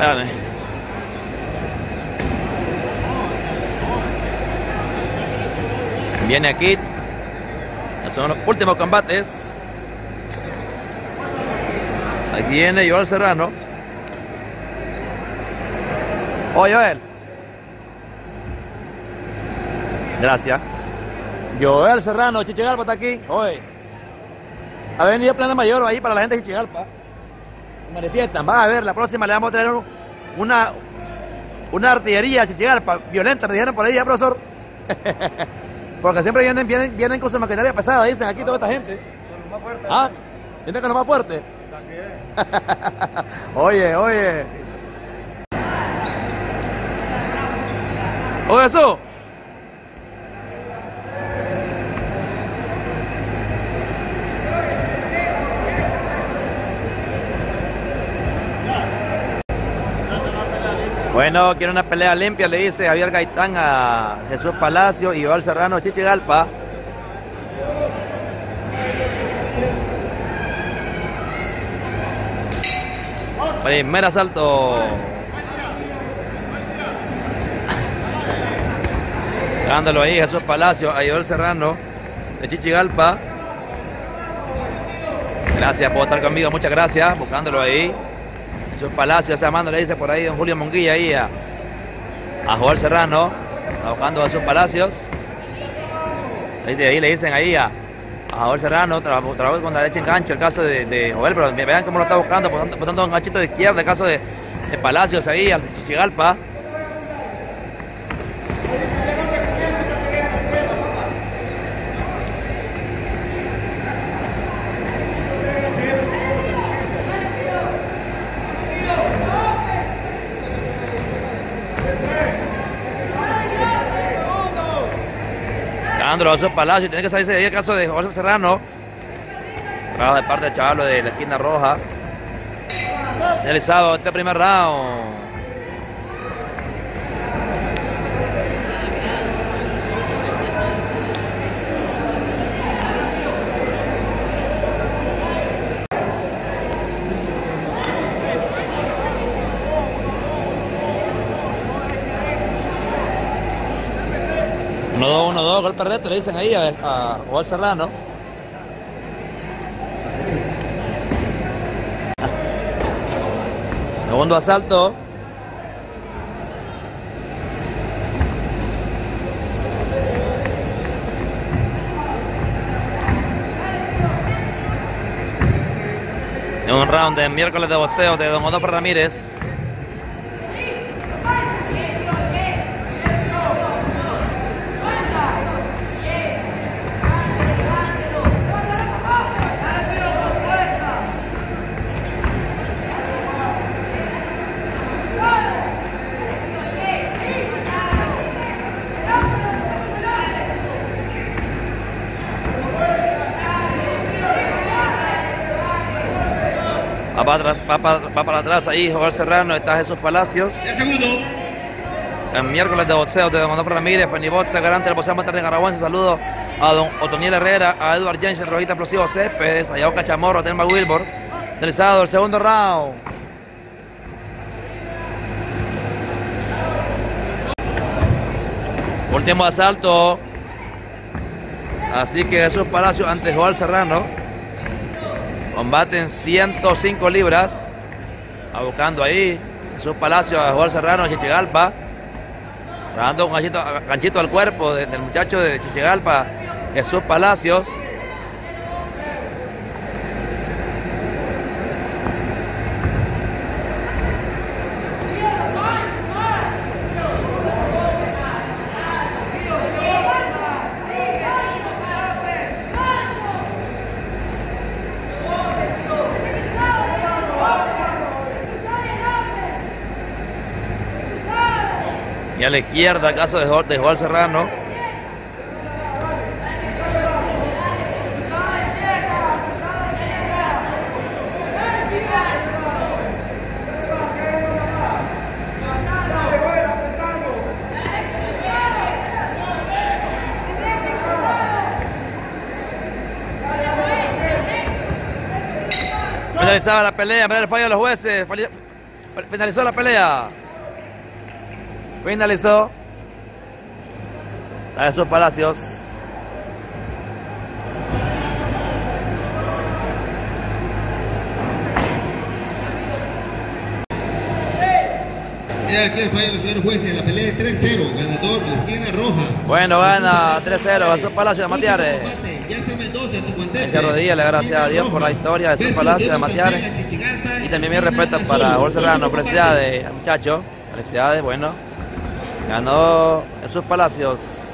Espérame. Viene aquí. Son los últimos combates. Ahí viene Joel Serrano. Oye, Joel. Gracias. Joel Serrano, Chichigalpa está aquí. Oye. Ha venido Plana Mayor ahí para la gente de Chichigalpa. Manifiestan. Van a ver, la próxima le vamos a traer una, una artillería a Chichigalpa, violenta, me dijeron por ahí, ¿eh, profesor. Porque siempre vienen, vienen, vienen con su maquinaria pesada, dicen aquí toda esta gente. Con lo más fuerte. Ah, vienen con lo más fuerte. Oye, oye. Oye, eso. Bueno, quiere una pelea limpia, le dice Javier Gaitán a Jesús Palacio y Val Serrano Chichigalpa. Primer asalto. Dándolo ahí, Jesús Palacio, a Joel Serrano de Chichigalpa. Gracias por estar conmigo, muchas gracias, buscándolo ahí. Jesús Palacio, ese mando le dice por ahí don Julio Monguilla ahí a, a Joel Serrano, está buscando a Jesús Palacios. Ahí, de ahí le dicen ahí a, a Joel Serrano, trabajó trabajó con la derecha en gancho el caso de, de Joel, pero vean cómo lo está buscando, botando, un ganchito de izquierda, el caso de Palacios ahí, al Chichigalpa. Alejandro José Palacio, tiene que salirse de ahí el caso de José Serrano. Trabajo de parte del chaval de la esquina roja. Realizado este primer round. Uno, dos, uno, dos, golpe recto, le dicen ahí a, a Joel Serrano. Segundo asalto. En un round de miércoles de boxeo de Don Onofre Ramírez. Va para atrás, va para, va para atrás ahí, Joel Serrano, está Jesús Palacios. El segundo. El miércoles de boxeo de Don Onofre Ramírez, Feniboxa, garante del boxeo Matar de Garagüense. Saludo a Don Otoniel Herrera, a Edward Jensen, Rojita Explosivo Céspedes, a Yao Cachamorro, a Telma Wilbur. Realizado el segundo round. Último asalto. Así que Jesús Palacios ante Joel Serrano. Combaten 105 libras. Va buscando ahí. Jesús Palacio a Joel Serrano, Chichigalpa. Dando un ganchito, al cuerpo de- del muchacho de Chichigalpa, Jesús Palacios. La izquierda, caso de, de Serrano. Finalizaba la pelea, el fallo de los jueces. Finalizó la pelea. Finalizó. A Jesús Palacios. Aquí el fallo de los jueces, la pelea de 3-0, ganador, la esquina roja. Bueno, gana 3-0 Jesús Palacios de Matiares. Yasser Mendoza, tu guantete. Ese rodilla, le gracias a Dios por la historia de Jesús Palacios de Matiares. Y también mi respeto para Jorge Serrano. Felicidades, muchachos. Felicidades, bueno. Ganó Jesús Palacios.